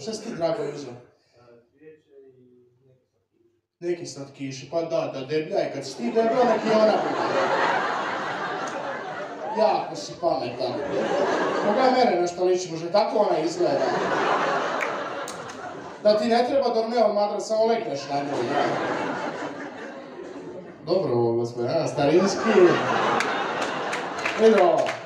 Šta si ti drago uzeo? Neki slatkiši, pa da, da debljaj, kad si ti debljao, neki ona Jako si pametan. Koga mene nešto liči, može tako ona izgleda. Da ti ne treba dormeo madra, samo lekneš na nju. Dobro ovo, a starinski. Idemo.